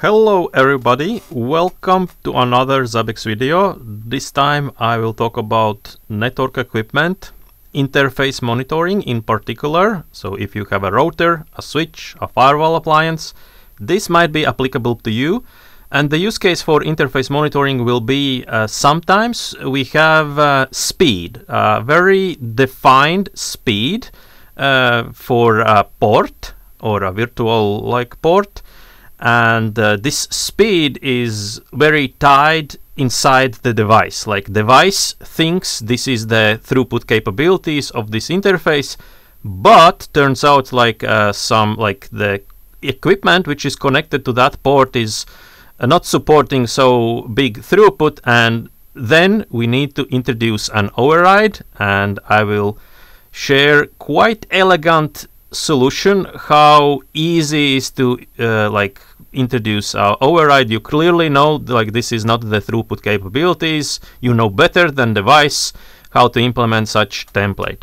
Hello everybody, welcome to another Zabbix video. This time I will talk about network equipment, interface monitoring in particular. So if you have a router, a switch, a firewall appliance, this might be applicable to you. And the use case for interface monitoring will be uh, sometimes we have uh, speed, uh, very defined speed uh, for a port or a virtual like port and uh, this speed is very tied inside the device. Like device thinks this is the throughput capabilities of this interface but turns out like uh, some like the equipment which is connected to that port is uh, not supporting so big throughput and then we need to introduce an override and I will share quite elegant solution how easy is to uh, like introduce uh, override. You clearly know like this is not the throughput capabilities. You know better than device how to implement such template.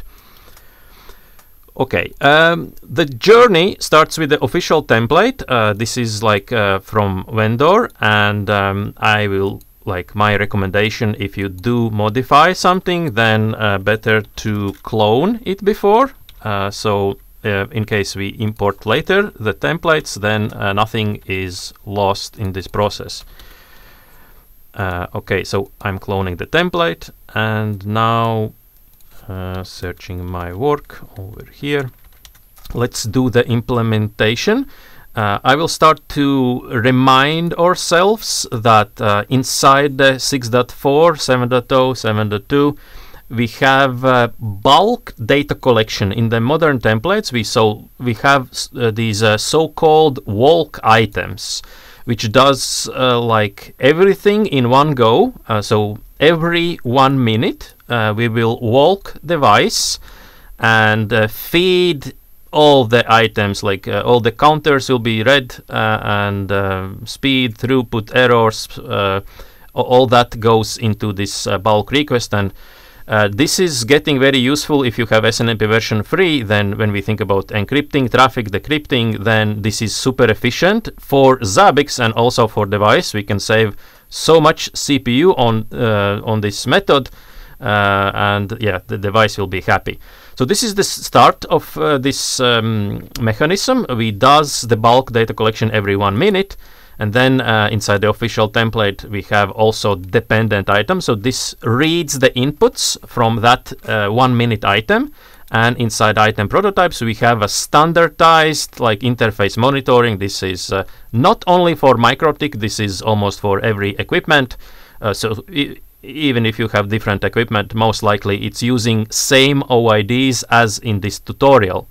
Okay um, the journey starts with the official template. Uh, this is like uh, from vendor and um, I will like my recommendation if you do modify something then uh, better to clone it before. Uh, so uh, in case we import later the templates, then uh, nothing is lost in this process. Uh, okay, so I'm cloning the template and now uh, searching my work over here. Let's do the implementation. Uh, I will start to remind ourselves that uh, inside the 6.4, 7.0, 7.2, we have uh, bulk data collection. In the modern templates we so we have uh, these uh, so-called walk items which does uh, like everything in one go. Uh, so every one minute uh, we will walk device and feed all the items like all the counters will be read and speed throughput errors all that goes into this bulk request. And uh, this is getting very useful if you have SNMP version 3. Then, when we think about encrypting, traffic decrypting, then this is super efficient for Zabbix and also for device. We can save so much CPU on uh, on this method, uh, and yeah, the device will be happy. So this is the start of uh, this um, mechanism. We does the bulk data collection every one minute. And then uh, inside the official template, we have also dependent items. So this reads the inputs from that uh, one minute item. And inside item prototypes, we have a standardized like interface monitoring. This is uh, not only for MikroTik, this is almost for every equipment. Uh, so even if you have different equipment, most likely it's using same OIDs as in this tutorial.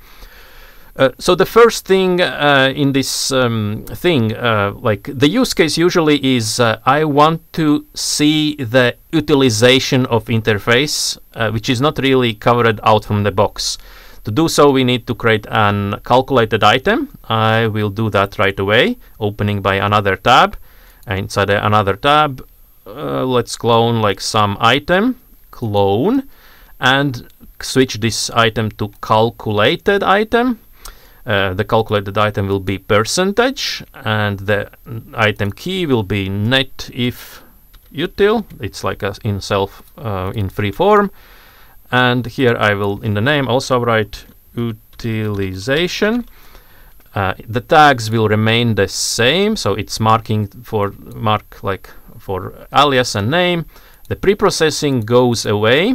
Uh, so the first thing uh, in this um, thing, uh, like the use case usually is uh, I want to see the utilization of interface, uh, which is not really covered out from the box. To do so, we need to create an calculated item. I will do that right away, opening by another tab. Inside another tab, let's clone like some item, clone, and switch this item to calculated item uh, the calculated item will be percentage and the item key will be net if util. It's like a in self uh, in free form. And here I will in the name also write utilization. Uh, the tags will remain the same so it's marking for mark like for alias and name. The pre-processing goes away.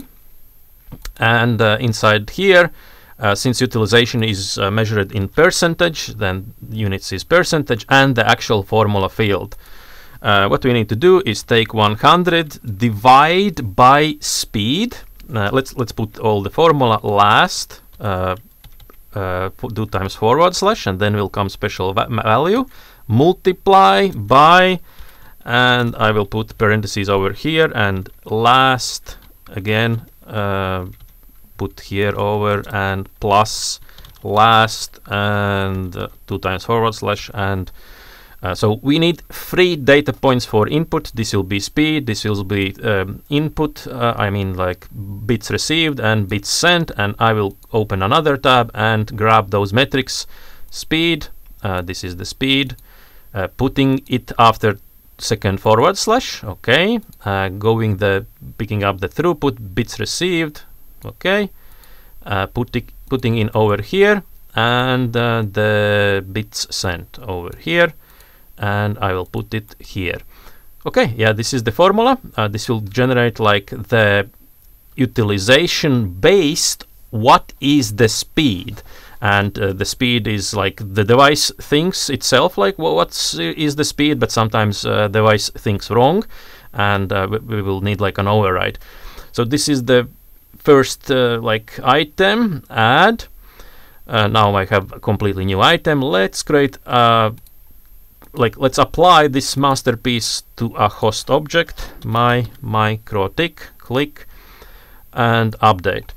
And uh, inside here uh, since utilization is uh, measured in percentage, then units is percentage and the actual formula field. Uh, what we need to do is take 100, divide by speed. Uh, let's let's put all the formula last. Uh, do times forward slash, and then will come special va value. Multiply by, and I will put parentheses over here and last again put here over and plus last and uh, two times forward slash and uh, so we need three data points for input. This will be speed, this will be um, input, uh, I mean like bits received and bits sent and I will open another tab and grab those metrics. Speed, uh, this is the speed, uh, putting it after second forward slash, okay, uh, going the picking up the throughput bits received, okay, uh, putting putting in over here and uh, the bits sent over here, and I will put it here. Okay, yeah, this is the formula. Uh, this will generate like the utilization based what is the speed and uh, the speed is like the device thinks itself like well, what's the speed but sometimes uh, device thinks wrong and uh, we, we, will need like an override so this is the first uh, like item add. Uh, now I have a completely new item. Let's create a like let's apply this masterpiece to a host object my MikroTik click and update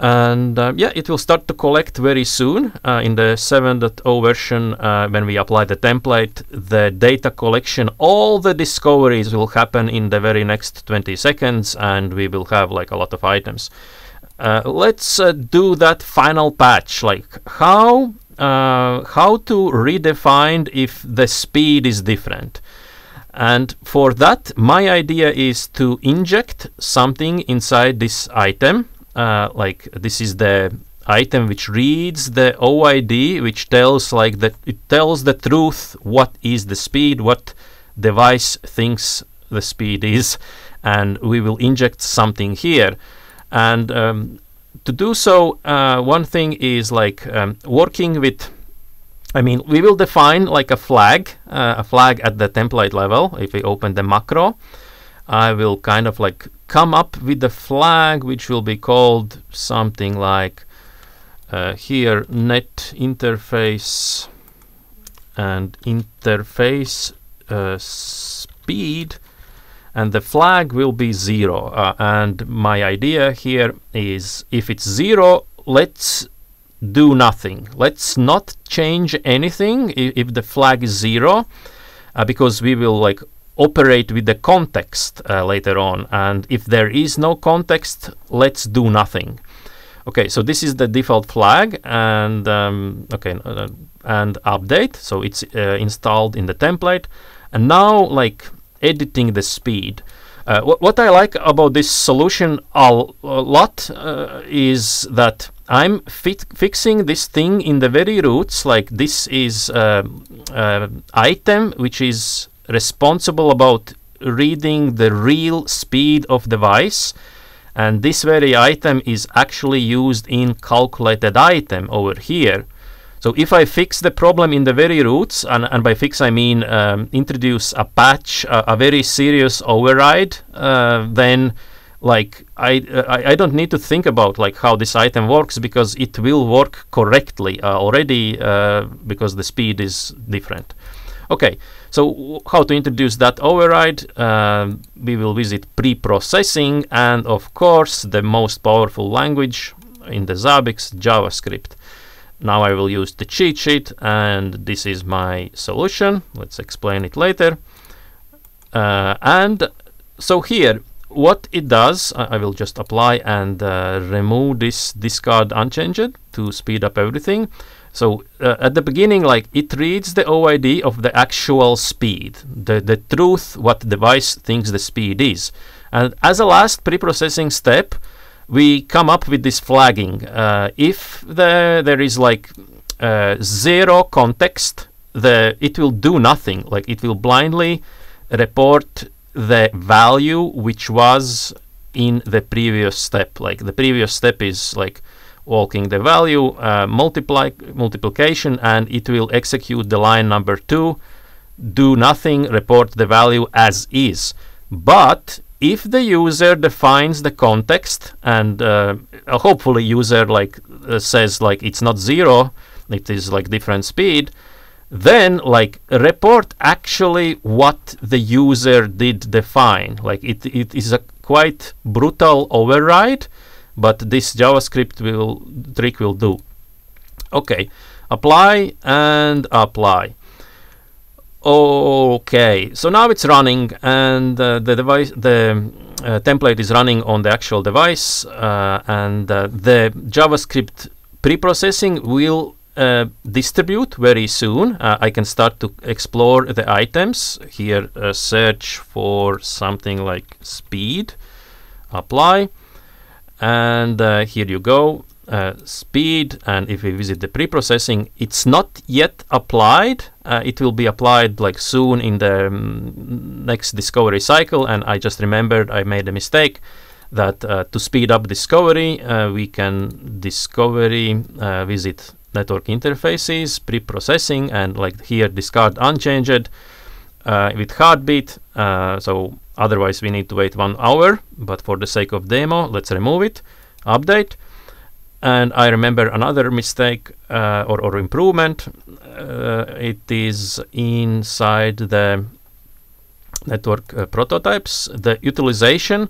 and uh, yeah it will start to collect very soon uh, in the 7.0 version uh, when we apply the template. The data collection all the discoveries will happen in the very next 20 seconds and we will have like a lot of items. Uh, let's uh, do that final patch. Like how uh, how to redefine if the speed is different? And for that my idea is to inject something inside this item uh, like this is the item which reads the OID, which tells like that it tells the truth what is the speed, what device thinks the speed is, and we will inject something here. And um, to do so, uh, one thing is like um, working with. I mean, we will define like a flag, uh, a flag at the template level. If we open the macro, I will kind of like come up with a flag which will be called something like uh, here net interface and interface uh, speed and the flag will be zero. Uh, and my idea here is if it's zero let's do nothing. Let's not change anything if, if the flag is zero uh, because we will like operate with the context uh, later on. And if there is no context, let's do nothing. Okay, so this is the default flag and um, okay uh, and update. So it's uh, installed in the template. And now like editing the speed. Uh, wh what I like about this solution a, a lot uh, is that I'm fixing this thing in the very roots. Like this is uh, uh, item which is responsible about reading the real speed of device and this very item is actually used in calculated item over here. So if I fix the problem in the very roots, and, and by fix I mean um, introduce a patch, a, a very serious override, uh, then like I, uh, I, I don't need to think about like how this item works because it will work correctly uh, already uh, because the speed is different. Okay, so how to introduce that override? Um, we will visit pre-processing and of course the most powerful language in the Zabbix, JavaScript. Now I will use the cheat sheet and this is my solution. Let's explain it later. Uh, and so here, what it does, I, I will just apply and uh, remove this discard unchanged to speed up everything. So uh, at the beginning, like it reads the OID of the actual speed, the, the truth what device thinks the speed is. And as a last pre-processing step, we come up with this flagging. Uh, if the, there is like uh, zero context, the it will do nothing. Like it will blindly report the value which was in the previous step. Like the previous step is like walking the value, uh, multiply multiplication, and it will execute the line number two, do nothing, report the value as is. But if the user defines the context and uh, hopefully user like uh, says like it's not zero, it is like different speed, then like report actually what the user did define. Like it, it is a quite brutal override but this JavaScript will trick will do. Okay, apply and apply. Okay, so now it's running and uh, the device, the uh, template is running on the actual device uh, and uh, the JavaScript pre-processing will uh, distribute very soon. Uh, I can start to explore the items here. Search for something like speed. Apply, and uh, here you go. Uh, speed and if we visit the pre-processing it's not yet applied. Uh, it will be applied like soon in the um, next discovery cycle. And I just remembered I made a mistake that uh, to speed up discovery uh, we can discovery uh, visit network interfaces pre-processing and like here discard unchanged with heartbeat. So otherwise we need to wait one hour but for the sake of demo let's remove it update and I remember another mistake uh, or, or improvement. Uh, it is inside the network uh, prototypes, the utilization.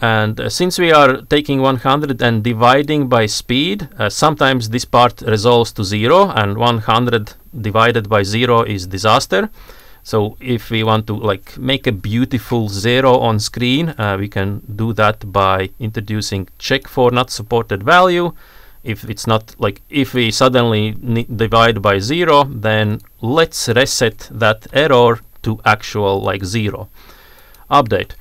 And uh, since we are taking 100 and dividing by speed, uh, sometimes this part resolves to zero, and 100 divided by zero is disaster. So if we want to like make a beautiful zero on screen, uh, we can do that by introducing check for not supported value. If it's not like if we suddenly divide by zero, then let's reset that error to actual like zero. Update.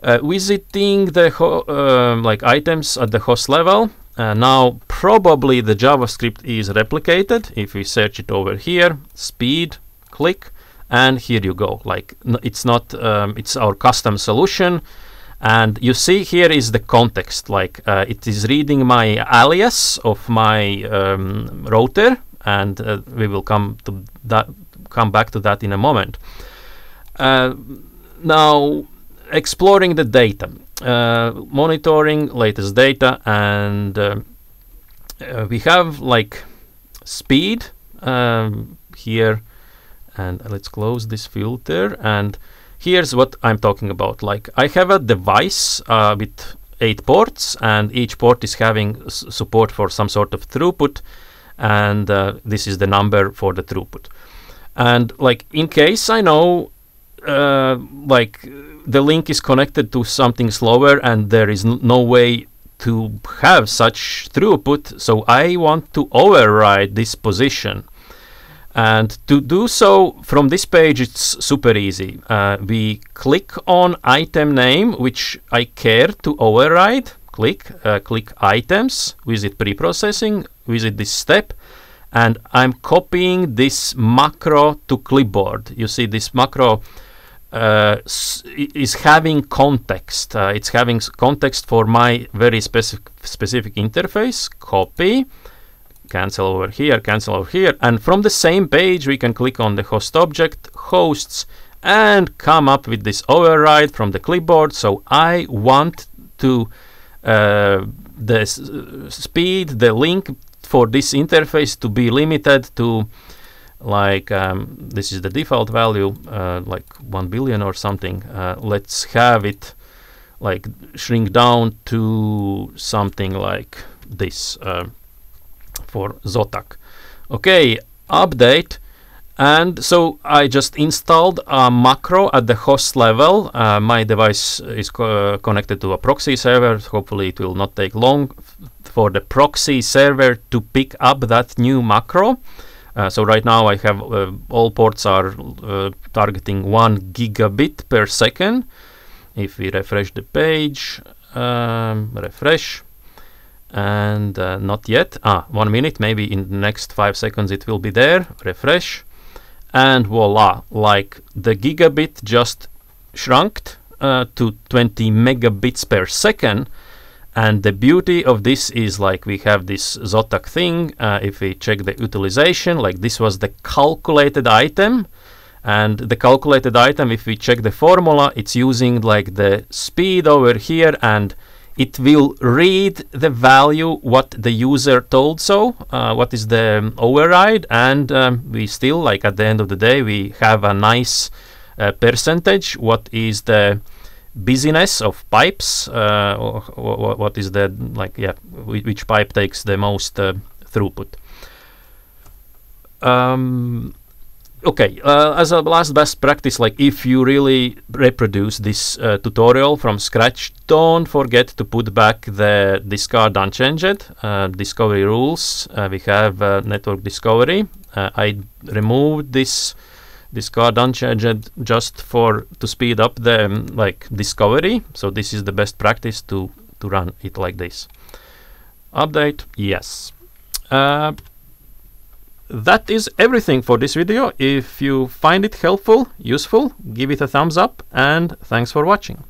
Uh, visiting the uh, like items at the host level. Uh, now probably the JavaScript is replicated. If we search it over here, speed, click and here you go. Like it's not um, it's our custom solution. And you see here is the context. Like uh, it is reading my alias of my um, router. And uh, we will come to that come back to that in a moment. Uh, now exploring the data. Uh, monitoring latest data. And uh, uh, we have like speed um, here and let's close this filter. And here's what I'm talking about. Like I have a device uh, with eight ports and each port is having support for some sort of throughput and uh, this is the number for the throughput. And like in case I know uh, like the link is connected to something slower and there is no way to have such throughput so I want to override this position and to do so from this page, it's super easy. Uh, we click on item name, which I care to override. Click, uh, click items, visit pre-processing, visit this step, and I'm copying this macro to clipboard. You see this macro uh, is having context. Uh, it's having context for my very specific specific interface. Copy cancel over here, cancel over here. And from the same page, we can click on the host object, hosts, and come up with this override from the clipboard. So I want to uh, the speed, the link for this interface to be limited to like um, this is the default value, uh, like 1 billion or something. Uh, let's have it like shrink down to something like this. Uh, for Zotac. Okay, update. And so I just installed a macro at the host level. Uh, my device is co uh, connected to a proxy server. Hopefully it will not take long for the proxy server to pick up that new macro. Uh, so right now I have uh, all ports are uh, targeting 1 gigabit per second. If we refresh the page, um, refresh, and uh, not yet. Ah one minute. Maybe in the next five seconds it will be there. Refresh. And voila. Like the gigabit just shrunk uh, to 20 megabits per second. And the beauty of this is like we have this Zotac thing uh, if we check the utilization like this was the calculated item. And the calculated item if we check the formula it's using like the speed over here and it will read the value what the user told. So uh, what is the override? And um, we still like at the end of the day we have a nice uh, percentage. What is the busyness of pipes? Uh, or, or, what is the like yeah which pipe takes the most uh, throughput? Um, okay, uh, as a last best practice, like if you really reproduce this uh, tutorial from scratch, don't forget to put back the discard unchanged uh, discovery rules. Uh, we have uh, network discovery. Uh, I removed this discard unchanged just for to speed up the um, like discovery. So this is the best practice to to run it like this. Update, yes. That is everything for this video. If you find it helpful, useful, give it a thumbs up and thanks for watching.